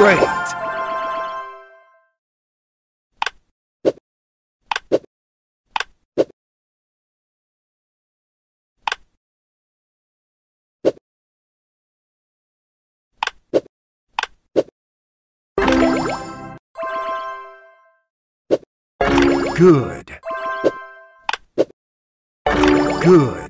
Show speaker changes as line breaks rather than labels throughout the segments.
Great! Good. Good.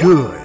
Good.